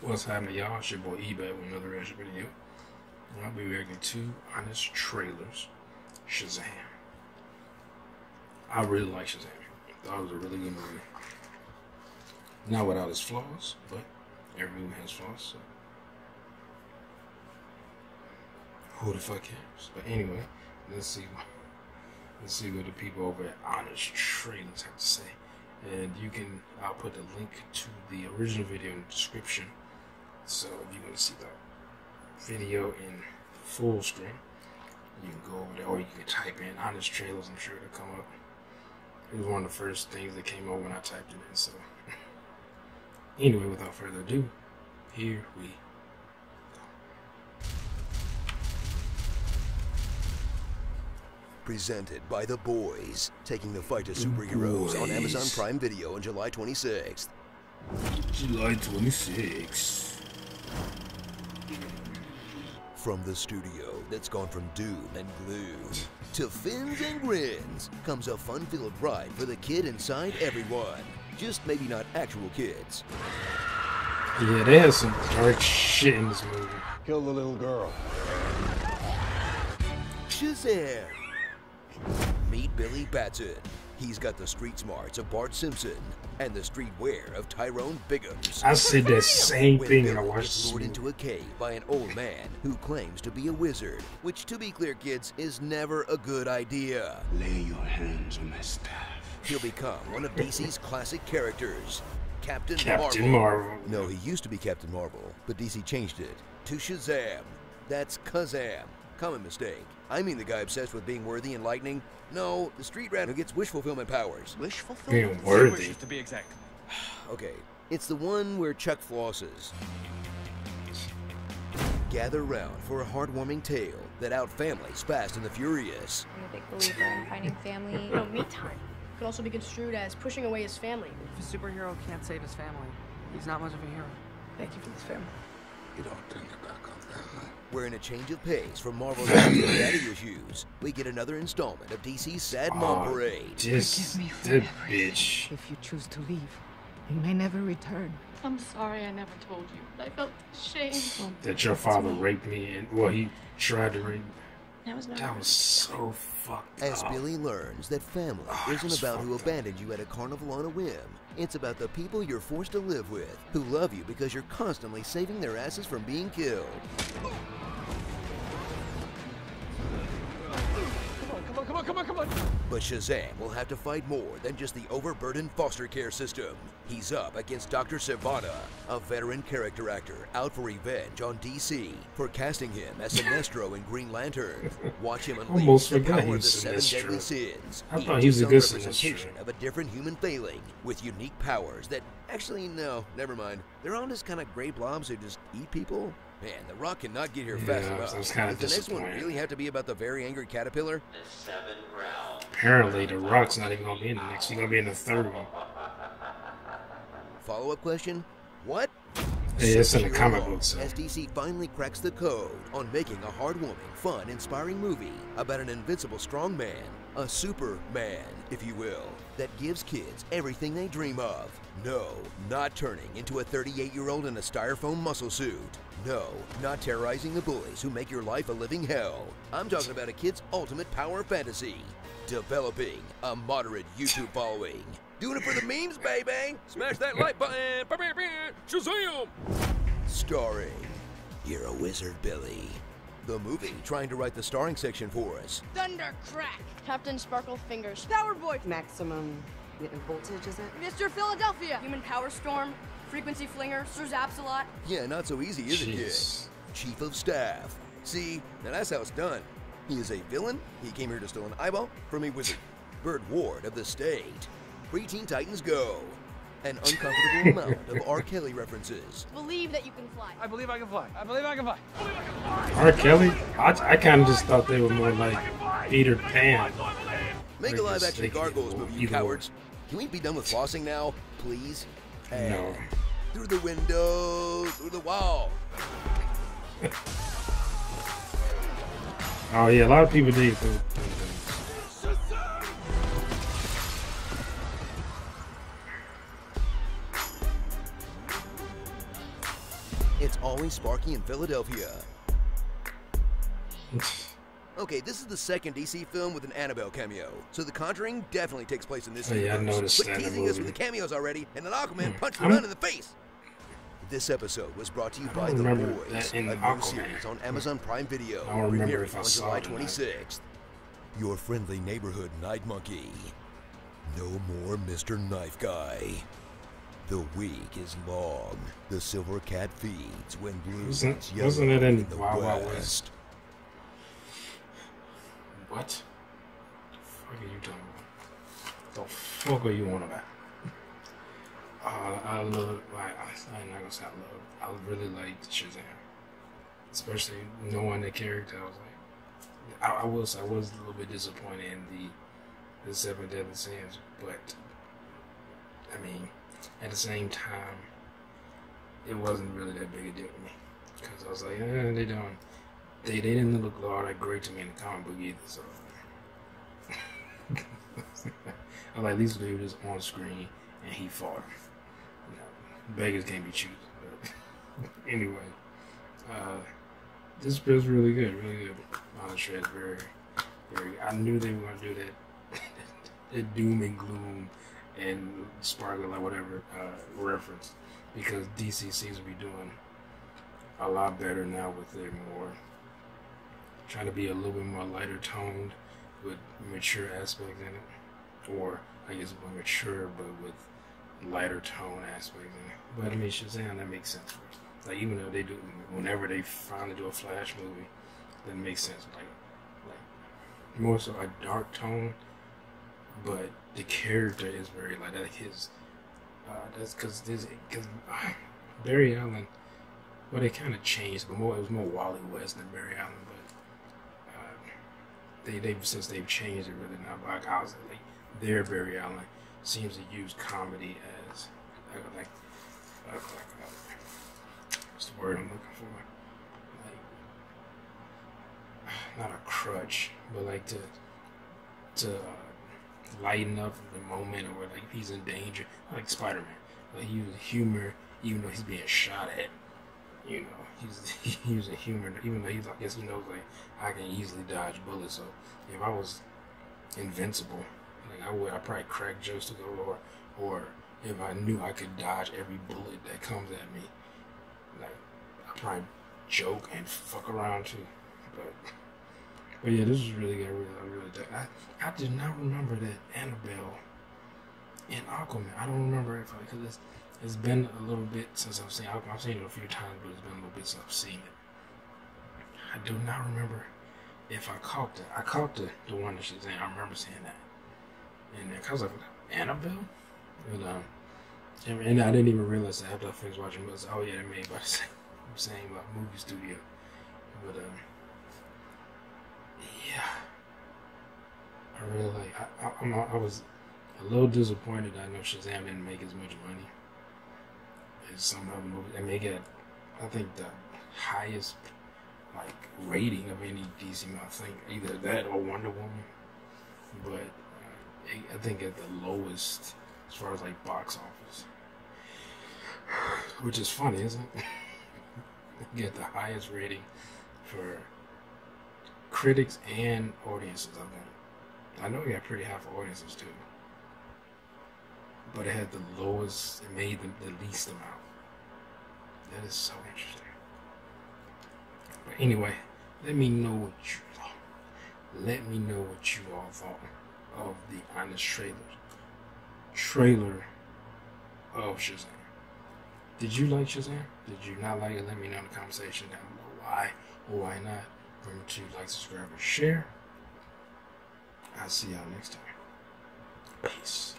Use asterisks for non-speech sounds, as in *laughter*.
What's happening, y'all? It's your boy eBay with another reaction video. And I'll be reacting to Honest Trailers Shazam. I really like Shazam. Thought it was a really good movie. Not without its flaws, but every movie has flaws, so who the fuck cares? But anyway, let's see what let's see what the people over at Honest Trailers have to say. And you can I'll put the link to the original video in the description. So if you want to see the video in full screen, you can go over there or you can type in Honest Trailers, I'm sure it'll come up. It was one of the first things that came up when I typed it in, so *laughs* anyway, without further ado, here we Presented by The Boys, taking the fight to superheroes on Amazon Prime Video on July 26th. July 26. From the studio that's gone from doom and gloom to fins and grins comes a fun-filled ride for the kid inside everyone. Just maybe not actual kids. Yeah, they had some dark shit in this movie. Kill the little girl. Shazam! Meet Billy Batson. He's got the street smarts of Bart Simpson and the street wear of Tyrone Biggums. I said the same When thing when I Billy watched this lured movie. into a cave by an old man who claims to be a wizard, which, to be clear, kids, is never a good idea. Lay your hands on my staff. He'll become one of DC's *laughs* classic characters, Captain, Captain Marvel. Marvel. No, he used to be Captain Marvel, but DC changed it to Shazam. That's Kazaam. Common mistake. I mean the guy obsessed with being worthy and lightning. No, the street rat who gets wish fulfillment powers. Wish fulfillment? Being fulfillment? worthy. Wishes, to be exact. *sighs* Okay, it's the one where Chuck flosses. Gather round for a heartwarming tale that out families Fast and the Furious. I'm a big believer in finding family. *laughs* You know, me time could also be construed as pushing away his family. If a superhero can't save his family, he's not much of a hero. Thank you for this family. You don't think about family. Where in a change of pace from Marvel's daddy issues, we get another installment of DC's Sad ah, Mom Oh, Parade. Just Forgive me for that everything. bitch. If you choose to leave, you may never return. I'm sorry I never told you. I felt shame. That your father raped me and well he tried to rape me. That was That was so fucked As up. Billy learns that family Oh, isn't about who fucked up. abandoned you at a carnival on a whim. It's about the people you're forced to live with, who love you because you're constantly saving their asses from being killed. Come on, come on, come on, come on! But Shazam will have to fight more than just the overburdened foster care system. He's up against Dr. Sivana, a veteran character actor out for revenge on DC for casting him as Sinestro in Green Lantern. Watch him unleash Almost the forgot power he of the was seven Sinestro. deadly sins. I thought he was a good representation of a different human failing with unique powers that actually no, never mind. They're all just kind of gray blobs who just eat people. Man, The Rock cannot get here fast Yeah, enough. I was kinda Does the next one really have to be about the very angry caterpillar? Apparently the rock's not even gonna be in the next. He's gonna be in the third one. Follow up question? What? It's in the comic so. As DC finally cracks the code on making a heartwarming, fun, inspiring movie about an invincible strong man, a superman, if you will, that gives kids everything they dream of. No, not turning into a 38 year old in a styrofoam muscle suit. No, not terrorizing the bullies who make your life a living hell. I'm talking about a kid's ultimate power fantasy. Developing a moderate YouTube following. Doing it for the memes, baby! Smash that like button! Shazam! Starring You're a Wizard, Billy. The movie trying to write the starring section for us. Thunder Crack! Captain Sparkle Fingers. Power Boy! maximum voltage, is it? Mr. Philadelphia! Human Power Storm. Frequency Flinger. Sir Zapsalot. Yeah, not so easy, is it, kid? Chief of Staff. See, now that's how it's done. He is a villain. He came here to steal an eyeball from a wizard. Bird Ward of the state. Preteen Titans Go. An *laughs* uncomfortable amount of R. Kelly references. Believe that you can fly. I believe I can fly. I believe I can fly. R. Kelly? I, I kind of just thought they were more like Peter Pan. Make a Like live this action Gargoyles evil- movie, you cowards. Can we be done with flossing now, please? And No. Through the window, through the wall. *laughs* Oh yeah, a lot of people did. Always Sparky in Philadelphia. *laughs* Okay, this is the second DC film with an Annabelle cameo, so The Conjuring definitely takes place in this Oh, yeah, I noticed Quit that in the teasing us with the cameos already, and then Aquaman hmm. punched I'm- the nun in the face. This episode was brought to you by The Boys, a new Aquaman. series on Amazon Prime Video, premiering on July it or not. 26th. Your friendly neighborhood night monkey. No more Mr. Knife Guy. The week is long. The silver cat feeds when blue Wasn't- yellow wasn't it in the Wild Wild west. West? What? The fuck are you talking about? The fuck are you on about? Uh, I love, like, I, I'm not gonna say I love, I really liked Shazam. Especially knowing the character, I was like, I, I was, I was a little bit disappointed in the, the Seven Deadly Sins, but, I mean, at the same time, it wasn't really that big a deal to me. Because I was like, eh, they don't, they, they didn't look all that great to me in the comic book either, so. *laughs* I'm like, at least just on screen and he fought. You know, beggars can't be choosers. *laughs* Anyway, uh, this feels really good, really good. Honestly, it's very, very. I knew they were gonna do that, *laughs* the doom and gloom and sparkle or whatever uh, reference, because DC seems to be doing a lot better now with their more trying to be a little bit more lighter toned with mature aspects in it, or I guess more mature but with lighter tone aspects in it. But I mean, Shazam that makes sense for it. Like even though they do, whenever they finally do a Flash movie, that makes sense. Like, like more so a dark tone, but the character is very like that. His, uh, that's because this because uh, Barry Allen. Well, they kind of changed, but more it was more Wally West than Barry Allen. But uh, they they've since they've changed it really now. Like I was like their Barry Allen seems to use comedy as like like like, like uh, what's the word I'm looking for? Like not a crutch, but like to to uh, lighten up the moment or like he's in danger, like Spider Man. Like he uses humor even though he's being shot at. You know, he's *laughs* he uses humor even though he's I guess he knows like I can easily dodge bullets. So if I was invincible, like I would I probably crack jokes to go or or if I knew I could dodge every bullet that comes at me, like I probably joke and fuck around too. But but yeah, this is really good. I really, really did. I, I did not remember that Annabelle in Aquaman. I don't remember if because it's, it's been a little bit since I've seen Aquaman. I've seen it a few times, but it's been a little bit since I've seen it. I do not remember if I caught that. I caught the the one that she's in. I remember seeing that. And then, cause of Annabelle, and um, and, and I didn't even realize that after I finished watching. was oh yeah, they're made by the *laughs* same, same uh, movie studio. But um, yeah, I really like. I, I, I'm, I was a little disappointed. I know Shazam didn't make as much money as some other movies, and they get, I think, the highest like rating of any DC movie. I think either that or Wonder Woman, but uh, I- I think at the lowest as far as like box office, *sighs* which is funny, isn't it? *laughs* get the highest rating for critics and audiences. I think. I know it got pretty high audiences too, but it had the lowest. It made the, the least amount. That is so interesting. But anyway, let me know what you thought. Let me know what you all thought of the honest trailer. Trailer of Shazam. Did you like Shazam? Did you not like it? Let me know in the conversation down below why or why not. Remember to like, subscribe, and share. I'll see y'all next time. Peace.